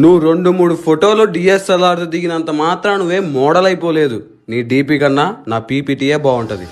నువ్వు రెండు మూడు ఫోటోలు డిఎస్ఎల్ఆర్తో దిగినంత మాత్రం నువ్వేం మోడల్ అయిపోలేదు. నీ డీపీ కన్నా నా పీపీటీయే బాగుంటుంది?